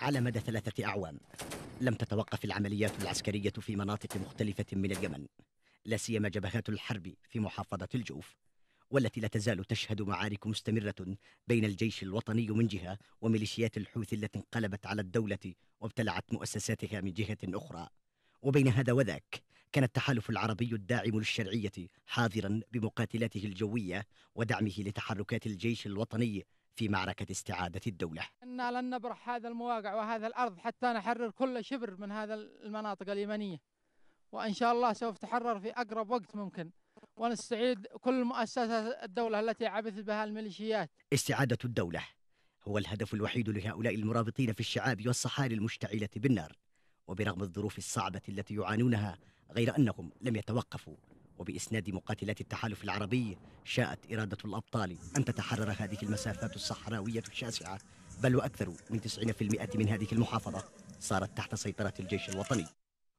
على مدى ثلاثة أعوام. لم تتوقف العمليات العسكرية في مناطق مختلفة من اليمن لا سيما جبهات الحرب في محافظة الجوف والتي لا تزال تشهد معارك مستمرة بين الجيش الوطني من جهة وميليشيات الحوثي التي انقلبت على الدولة وابتلعت مؤسساتها من جهة أخرى. وبين هذا وذاك كان التحالف العربي الداعم للشرعية حاضرا بمقاتلاته الجوية ودعمه لتحركات الجيش الوطني في معركة استعادة الدولة. إنا لن نبرح هذا المواقع وهذا الأرض حتى نحرر كل شبر من هذا المناطق اليمنية. وإن شاء الله سوف تحرر في أقرب وقت ممكن. ونستعيد كل مؤسسات الدولة التي عبث بها الميليشيات. استعادة الدولة هو الهدف الوحيد لهؤلاء المرابطين في الشعاب والصحاري المشتعلة بالنار. وبرغم الظروف الصعبة التي يعانونها غير أنهم لم يتوقفوا. وبإسناد مقاتلات التحالف العربي شاءت إرادة الأبطال أن تتحرر هذه المسافات الصحراوية الشاسعة بل وأكثر من 90% من هذه المحافظة صارت تحت سيطرة الجيش الوطني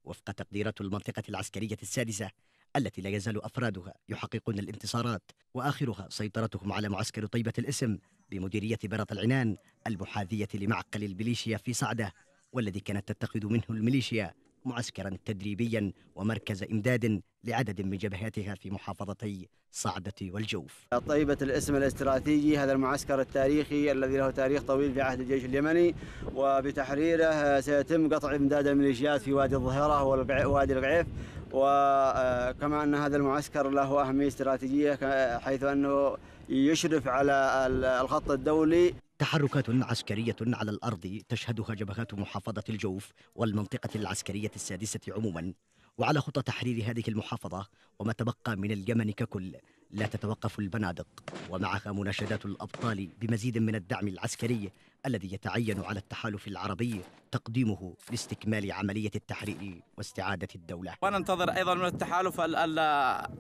وفق تقديرات المنطقة العسكرية السادسة التي لا يزال أفرادها يحققون الانتصارات وآخرها سيطرتهم على معسكر طيبة الاسم بمديرية برط العنان المحاذية لمعقل البليشيا في صعدة والذي كانت تتخذ منه الميليشيا معسكرا تدريبيا ومركز إمداد لعدد من جبهاتها في محافظتي صعدة والجوف. طيبة الاسم الاستراتيجي هذا المعسكر التاريخي الذي له تاريخ طويل في عهد الجيش اليمني وبتحريره سيتم قطع إمداد الميليشيات في وادي الظهيرة ووادي القعيف وكما أن هذا المعسكر له أهمية استراتيجية حيث أنه يشرف على الخط الدولي. تحركات عسكرية على الأرض تشهدها جبهات محافظة الجوف والمنطقة العسكرية السادسة عموما. وعلى خطى تحرير هذه المحافظة وما تبقى من اليمن ككل لا تتوقف البنادق. ومعها مناشدات الأبطال بمزيد من الدعم العسكري الذي يتعين على التحالف العربي تقديمه لاستكمال عملية التحرير واستعادة الدولة. وننتظر أيضا من التحالف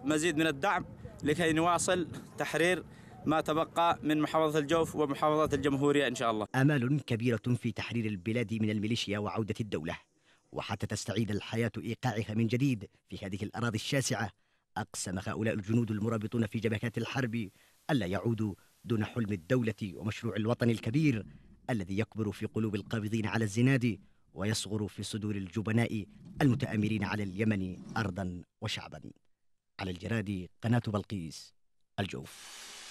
مزيد من الدعم لكي نواصل تحرير ما تبقى من محافظة الجوف ومحافظة الجمهورية إن شاء الله. آمال كبيرة في تحرير البلاد من الميليشيا وعودة الدولة. وحتى تستعيد الحياة إيقاعها من جديد في هذه الأراضي الشاسعة. أقسم هؤلاء الجنود المرابطون في جبهات الحرب ألا يعودوا دون حلم الدولة ومشروع الوطن الكبير الذي يكبر في قلوب القابضين على الزناد ويصغر في صدور الجبناء المتآمرين على اليمن أرضا وشعبا. على الجراد قناة بلقيس الجوف.